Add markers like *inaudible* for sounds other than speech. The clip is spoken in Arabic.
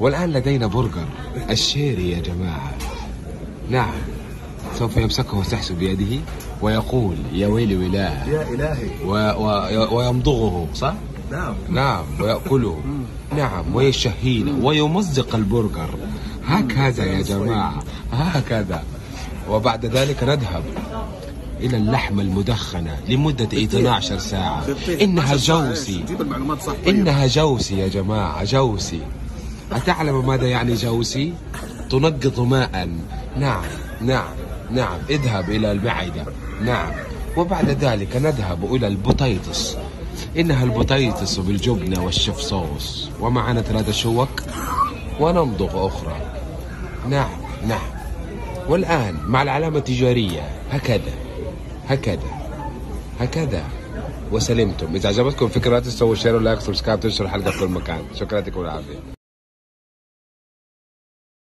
والآن لدينا برجر. الشيري يا جماعة. نعم سوف يمسكه ويستحسن بيده ويقول يا ويلي ولاه يا إلهي. و... و... ويمضغه صح؟ نعم. نعم ويأكله. *laughs* نعم ويشهينا ويمزق البرجر. هكذا يا جماعة هكذا. وبعد ذلك نذهب إلى اللحمة المدخنة لمدة 12 ساعة. إنها juicy. إنها جوسي يا جماعة جوسي. أتعلم ماذا يعني جوسي؟ تنقط ماء. نعم نعم نعم. اذهب إلى المعدة نعم. وبعد ذلك نذهب إلى البطيطس. إنها البطيطس بالجبنة والشيف صوص. ومعنا ثلاثة شوك ونمضغ أخرى. نعم نعم. والآن مع العلامة التجارية. هكذا هكذا هكذا. وسلمتم. إذا عجبتكم الفكرة لا تنسوا ال share وال like وال subscribe تنشروا الحلقة في كل مكان. شكرا لكم. والعافية